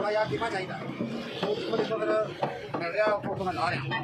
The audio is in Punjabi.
ਥੋੜਾ ਜਿਹਾ ਕਿਹਾ ਚਾਹੀਦਾ ਉਹ ਦੇਖੋ ਮਿਲ ਰਿਹਾ ਫੋਟੋ ਮੈਂ ਲਾ ਰਿਹਾ।